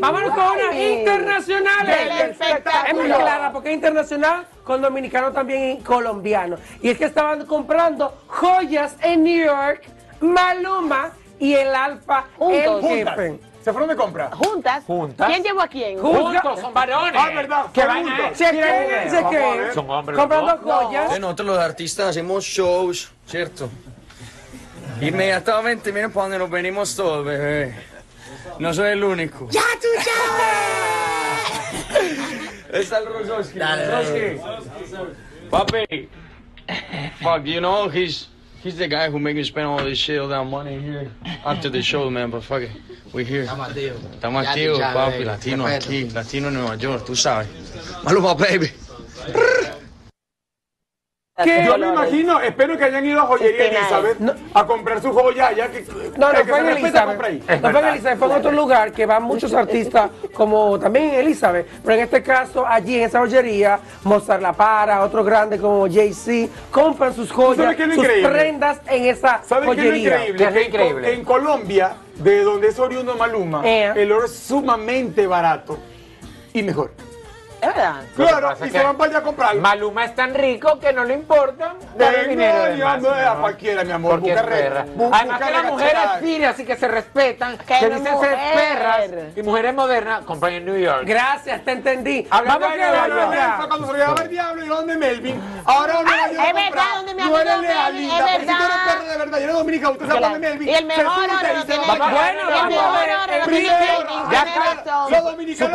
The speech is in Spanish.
Vámonos con una internacional. Es muy clara porque es internacional con dominicanos también y colombianos. Y es que estaban comprando joyas en New York, Maluma y el Alfa, el jefe. ¿Se fueron de compra? Juntas. Juntas. ¿Quién llevó a quién? Juntos, son varones. Ah, verdad. Chequense Vamos a que ver. Son hombres comprando joyas. Sí, nosotros los artistas hacemos shows, ¿cierto? Inmediatamente, miren para donde nos venimos todos, bebé. No soy el único. ¡Ya tú sabes! Está el Rososki. Rososki. Papi. Fuck, you know, he's he's the guy who make me spend all this shit, all that money here after the show, man. But fuck it, we here. Estamos activos. Estamos activos, sabes, papi. Latino aquí, latino en Nueva York, tú sabes. Maluma, baby. ¿Qué? Yo me imagino, espero que hayan ido a Joyería Elizabeth a comprar su joya, ya que, No, no que fue se en Elizabeth. ahí. No fue en Elizabeth, fue en otro lugar que van muchos artistas, como también en Elizabeth. Pero en este caso, allí en esa joyería, Mozart La Para, otros grandes como Jay-Z, compran sus joyas, sabes sus increíble? prendas en esa ¿Sabes qué es lo joyería. increíble? ¿Qué es en increíble? En Colombia, de donde es oriundo Maluma, Eh. el oro es sumamente barato y mejor. Verdad. Claro, y se van para allá a comprarlo. Maluma es tan rico que no le importa dar el dinero de más. amor, a cualquiera, mi amor. Porque perra. Además que las mujeres sirias así que se respetan, Que no dicen ser mujer. perras y mujeres modernas, compran en New York. Gracias, te entendí. Vamos a Nueva. Cuando se lo llevaba el diablo, iba donde Melvin. Ahora Nueva York es verdad, comprar. donde mi No eres amigo es porque si tú eres verdad. perra de verdad, y eres dominicana, usted sabe dónde Melvin. Y el mejor oro y no tiene Bueno, El vamos mejor a ver, no primero. Ya está. Los dominicanos.